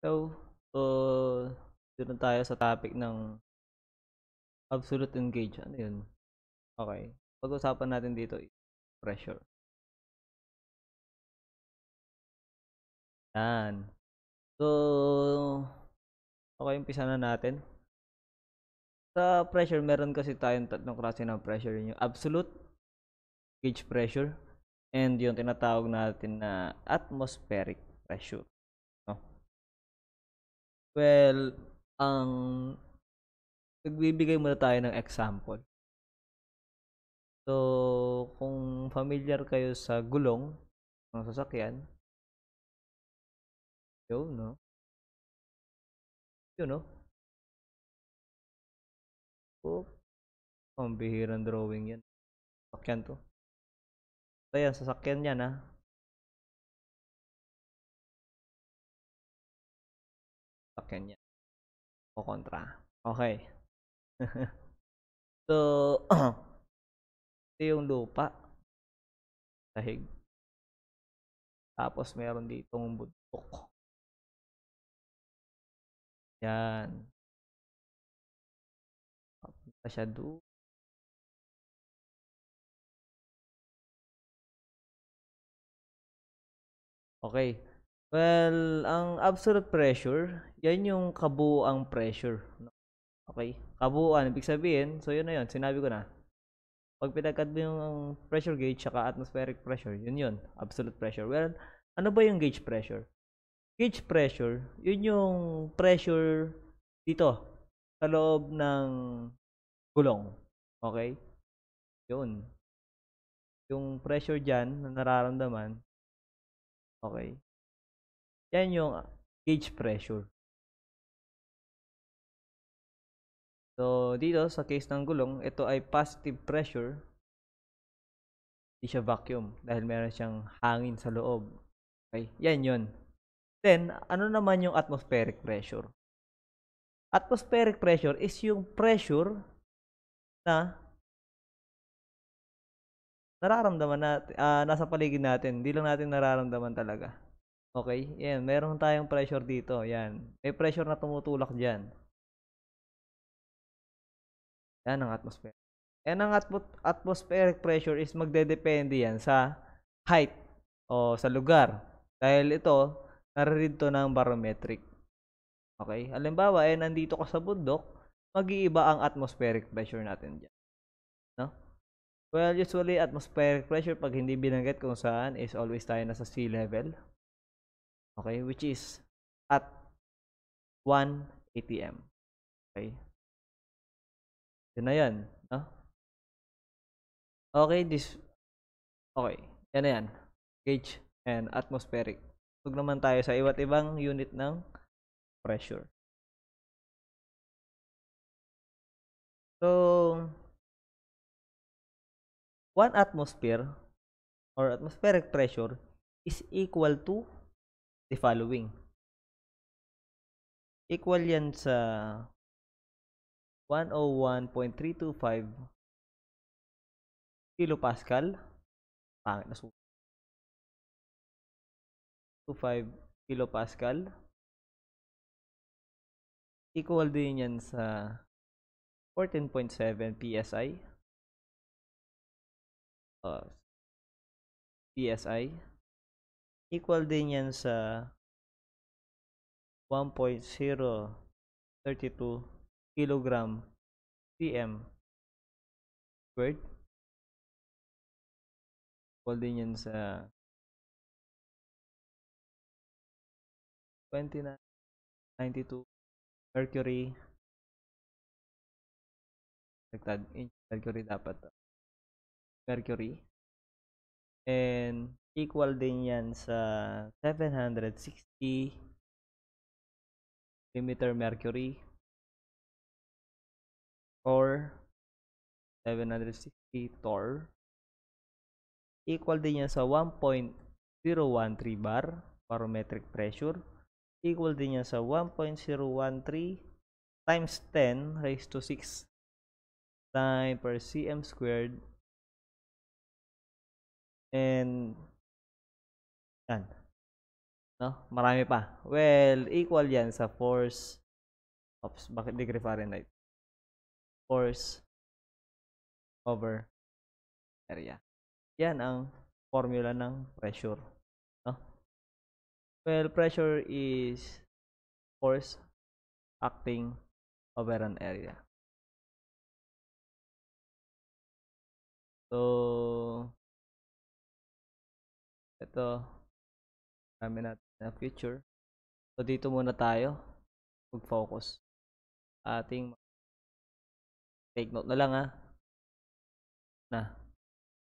So, so doon tayo sa topic ng absolute engage. Ano yun? Okay. Pag-usapan natin dito pressure. Yan. So, okay, umpisa na natin. Sa pressure, meron kasi tayong tatlong klase ng pressure. Yung absolute gauge pressure and yung tinatawag natin na atmospheric pressure. Well, ang nagbibigay muna tayo ng example. So, kung familiar kayo sa gulong ng sasakyan, yun, no? Yun, no? Oh, pambihirang drawing yan. Sasakyan to. So, yan, sasakyan yan, ha? Sasakyan yan. O kontra. Okay. so, ito yung lupa. Sahig. Tapos, meron ditong bundok. Yan. Papunta siya doon. Okay. Well, ang absolute pressure, yan yung kabuuang pressure. Okay? Kabuuan, ibig sabihin, so yun na yun, sinabi ko na. Pag pinagkat mo yung pressure gauge saka atmospheric pressure, yun yun, absolute pressure. Well, ano ba yung gauge pressure? Gauge pressure, yun yung pressure dito, sa loob ng gulong. Okay? Yun. Yung pressure dyan na nararamdaman, okay? Yan yung gauge pressure. So, dito sa case ng gulong, ito ay positive pressure. Hindi siya vacuum dahil meron siyang hangin sa loob. Okay? Yan yun. Then, ano naman yung atmospheric pressure? Atmospheric pressure is yung pressure na nararamdaman natin, uh, nasa paligid natin. Hindi lang natin nararamdaman talaga. Okay? Yan. Meron tayong pressure dito. Yan. May pressure na tumutulak dyan. Yan ang atmosphere. Yan ang atmo- atmospheric pressure is magdedepende yan sa height o sa lugar. Dahil ito, naririd to ng barometric. Okay? Halimbawa, eh, nandito ka sa bundok, mag-iiba ang atmospheric pressure natin dyan. No? Well, usually, atmospheric pressure, pag hindi binanggit kung saan, is always tayo nasa sea level. Okay? Which is at 1 atm. Okay? Yun na yan. No? Okay, this... Okay. Yan na yan. Gauge and atmospheric. Tug naman tayo sa iba't ibang unit ng pressure. So, one atmosphere or atmospheric pressure is equal to the following. Equal yan sa 101.325 kilopascal. Pangit na sulat. 25 kilopascal. Equal din yan sa 14.7 PSI. Uh, PSI. Equal din yan sa 1.032 kilogram PM squared. Equal din yan sa 2992 mercury. Dagdag inch mercury dapat mercury. And equal din yan sa 760 millimeter mercury or 760 torr equal din yan sa 1.013 bar barometric pressure equal din yan sa 1.013 times 10 raised to 6 time per cm squared and yan No? Marami pa. Well, equal yan sa force Oops, bakit degree Fahrenheit? Force over area. Yan ang formula ng pressure. No? Well, pressure is force acting over an area. So, ito, kami natin na future. So, dito muna tayo mag-focus. Ating take note na lang ha. Na.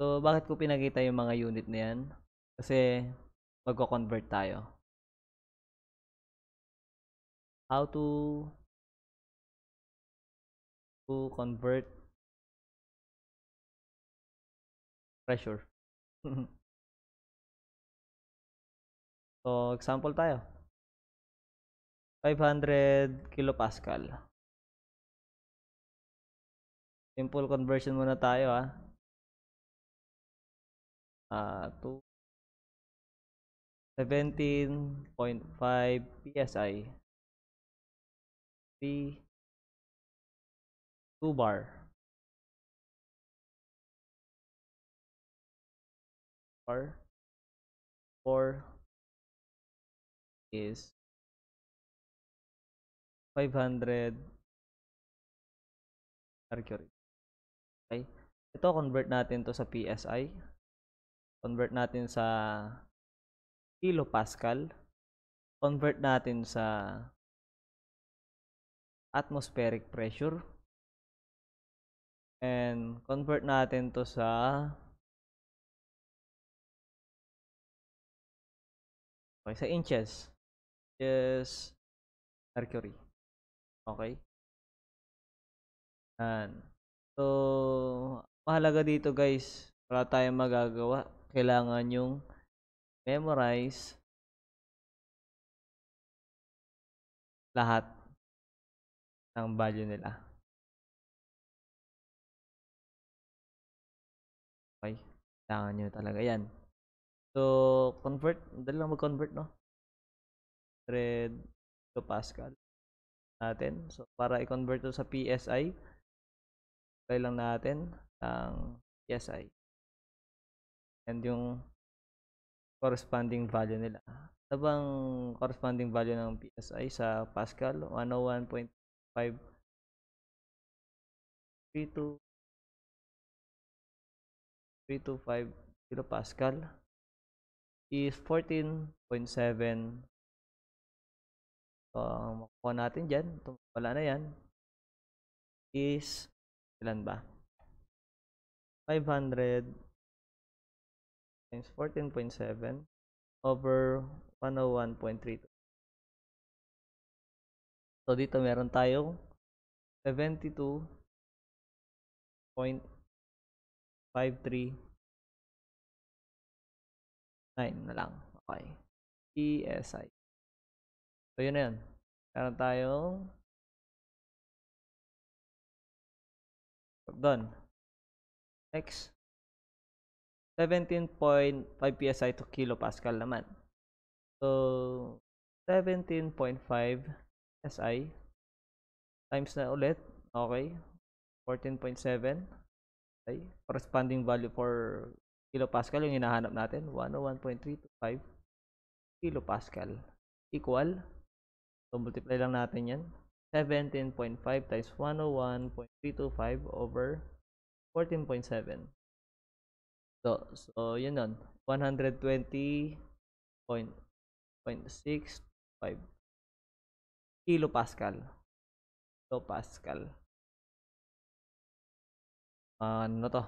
So, bakit ko pinakita yung mga unit na yan? Kasi, magko-convert tayo. How to to convert pressure. so, example tayo. 500 kilopascal. Simple conversion muna tayo ah. Ah, to 17.5 psi. 3 2 bar. Bar 4 is 500 mercury. Ito, convert natin to sa PSI. Convert natin sa kilopascal. Convert natin sa atmospheric pressure. And convert natin to sa okay, sa inches. Is mercury. Okay? Yan. So, mahalaga dito guys, wala tayong magagawa. Kailangan yung memorize lahat ng value nila. Okay? Kailangan nyo talaga yan. So, convert. Dali lang mag-convert, no? 100 to Pascal natin. So, para i-convert to sa PSI, try lang natin ang PSI. And yung corresponding value nila. Ano corresponding value ng PSI sa Pascal? 101.5 32 325 kilopascal is 14.7 So, ang makukuha natin dyan, wala na yan, is, ilan ba? 500 times 14.7 over 101.32. So, dito meron tayong 72.539 na lang. Okay. PSI. So, yun na yun. Meron tayong done. Next. 17.5 PSI to kilopascal naman. So, 17.5 SI times na ulit. Okay. 14.7 okay. Corresponding value for kilopascal yung hinahanap natin. 101.325 kilopascal equal So, multiply lang natin yan. 17.5 times 101.325 over 14.7. So, so yun nun. 120.65 kilopascal. Kilopascal. Uh, ano to?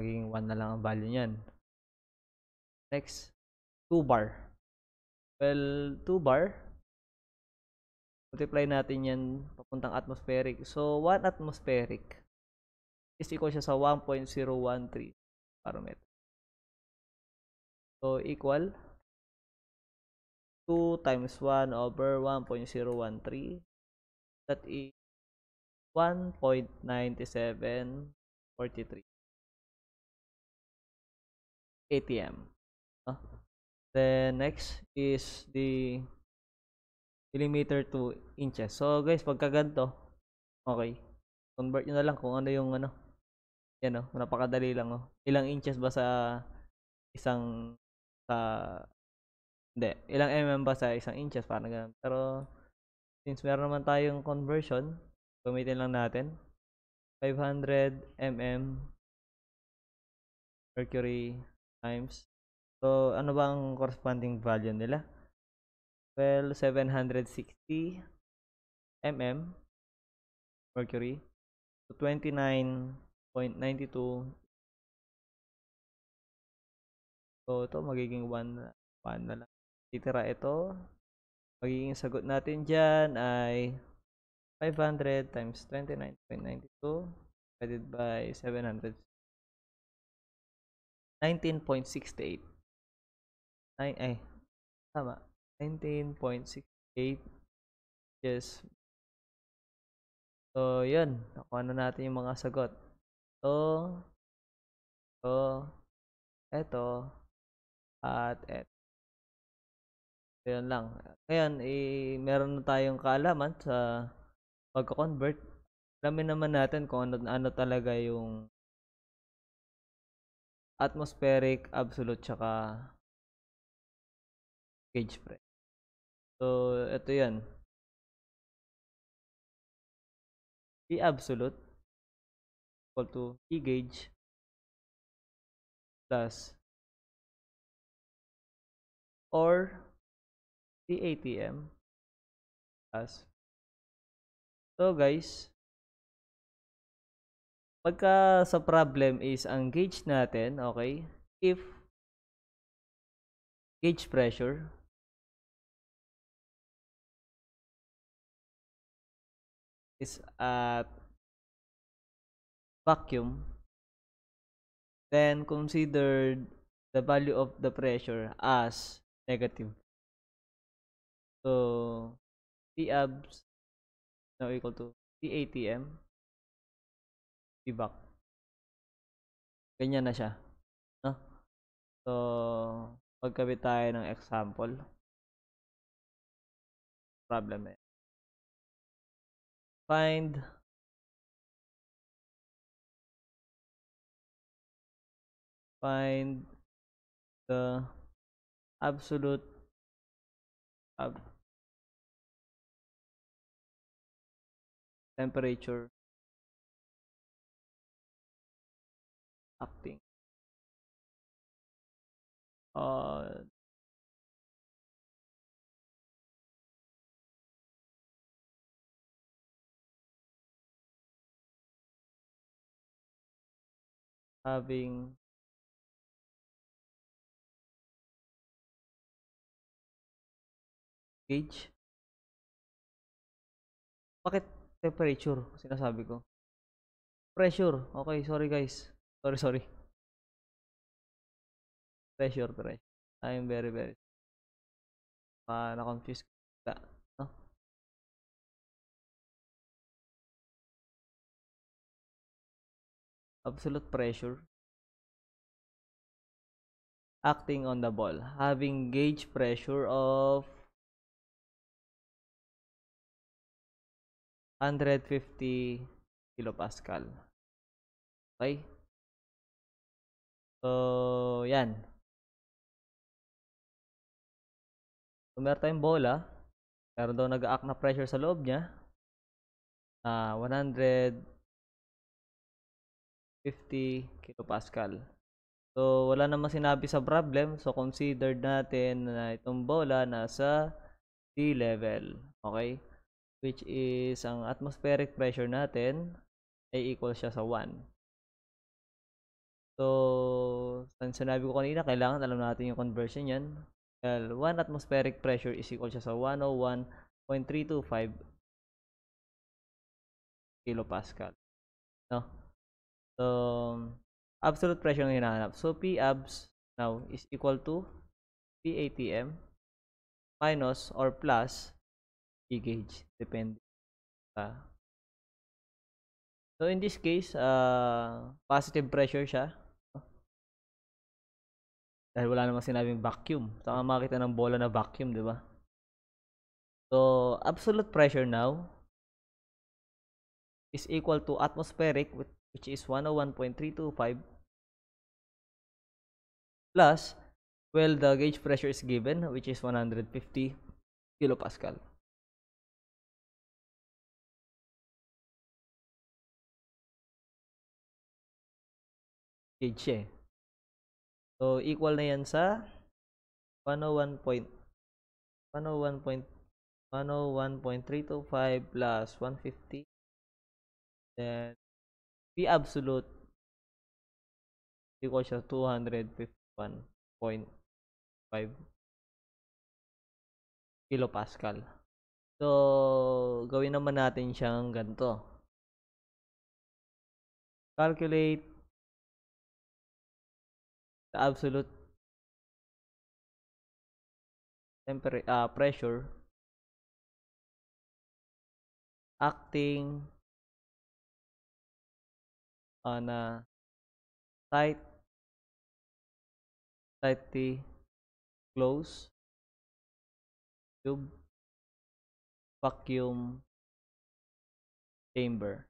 Magiging 1 na lang ang value niyan. Next, 2 bar. Well, 2 bar multiply natin yan papuntang atmospheric. So, 1 atmospheric is equal siya sa 1.013 parameter. So, equal 2 times 1 over 1.013 that is 1.9743 ATM. No? Then next is the millimeter to inches. So guys, pagka ganito, okay. Convert nyo na lang kung ano yung ano. Yan oh, napakadali lang oh. Ilang inches ba sa isang sa hindi, ilang mm ba sa isang inches parang ganun. Pero since meron naman tayong conversion, gamitin lang natin 500 mm mercury times So, ano ba ang corresponding value nila? Well, 760 mm mercury. So, 29.92. So, ito magiging 1, 1 na lang. Titira ito. Magiging sagot natin dyan ay 500 times 29.92 divided by 700. 19.68. Ay, ay. Tama. 19.68 yes. So, yun. Nakuha na natin yung mga sagot. So, so, eto, at eto. So, yun lang. Ngayon, eh, meron na tayong kaalaman sa pagko-convert. Alamin naman natin kung ano, ano talaga yung atmospheric, absolute, tsaka gauge pressure. So, ito yan. P absolute equal to P gauge plus or P ATM plus. So guys, pagka sa problem is ang gauge natin, okay, if gauge pressure is at vacuum, then consider the value of the pressure as negative. So, P abs now equal to P ATM P back. Ganyan na siya. No? So, magkabit tayo ng example. Problem eh. Find find the absolute ab temperature acting. Uh, having gauge bakit temperature? Sinasabi ko. Pressure. Okay sorry guys. Sorry sorry. Pressure pressure. I'm very very uh, na-confuse ka no? absolute pressure. Acting on the ball. Having gauge pressure of 150 kilopascal okay so yan so meron tayong bola meron daw nag-act na pressure sa loob niya na uh, 150 kilopascal So, wala namang sinabi sa problem. So, considered natin na itong bola nasa sea level. Okay? Which is, ang atmospheric pressure natin ay equal siya sa 1. So, sinabi ko kanina, kailangan alam natin yung conversion yan. Well, 1 atmospheric pressure is equal siya sa 101.325 kilopascal. No? So, absolute pressure ang hinahanap. So, P abs now is equal to P ATM minus or plus gauge. Depende. Uh, so, in this case, uh, positive pressure siya. Dahil wala namang sinabing vacuum. Saka makita ng bola na vacuum, di ba? So, absolute pressure now is equal to atmospheric, which is 101.325 plus, well, the gauge pressure is given, which is 150 kilopascal. Gauge eh. So, equal na yan sa 101 point 101 point 101.325 plus 150 then P absolute equal siya 251.5 kilopascal. So, gawin naman natin siyang ganito. Calculate the absolute. Temperature uh, pressure. Acting. On a tight. Tightly closed tube. Vacuum chamber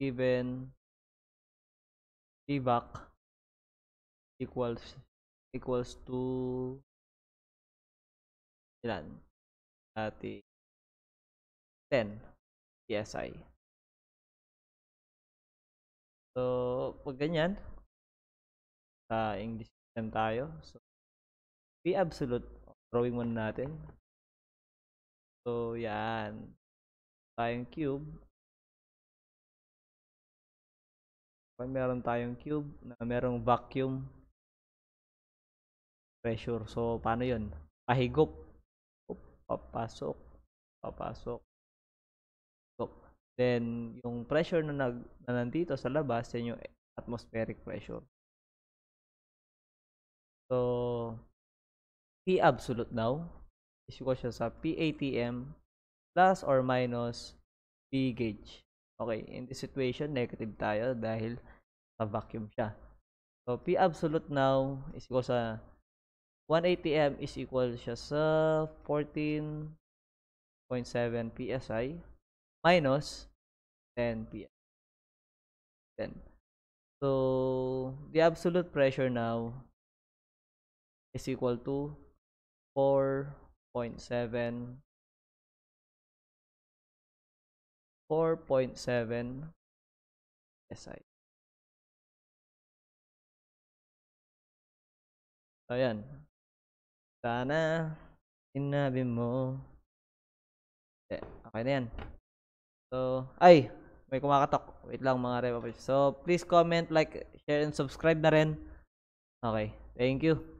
given evac equals equals to ilan? Dati 10 PSI. So, pag ganyan, sa English system tayo. So, P absolute, drawing muna natin. So, yan. Tayong cube. Pag meron tayong cube na merong vacuum pressure. So, paano yun? Pahigop. Papasok. Papasok. Then, yung pressure na, nag, na nandito sa labas, yan yung atmospheric pressure. So, P absolute now is equal siya sa PATM plus or minus P gauge. Okay, in this situation, negative tayo dahil sa vacuum siya. So, P absolute now is equal sa 1 ATM is equal siya sa 14.7 PSI minus 10 PSI. 10. So, the absolute pressure now is equal to 4.7 4.7 SI. Ayan. Sana sinabi mo. Eh, okay na yan. So, ay, may kumakatok. Wait lang mga repa. So, please comment, like, share, and subscribe na rin. Okay. Thank you.